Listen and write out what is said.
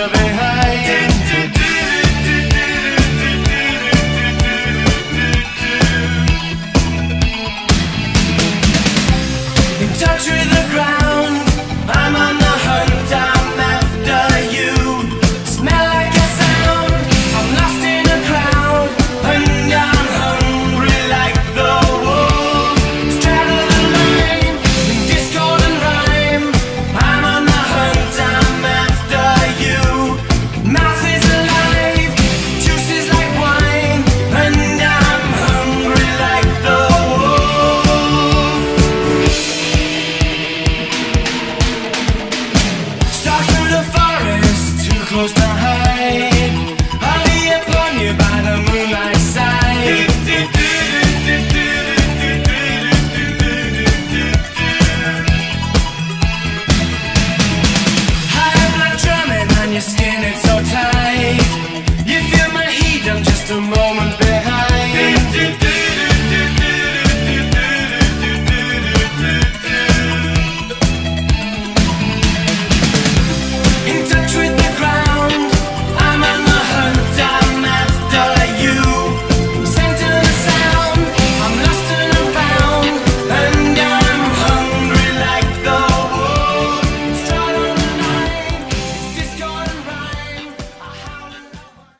of a high entity. close to her.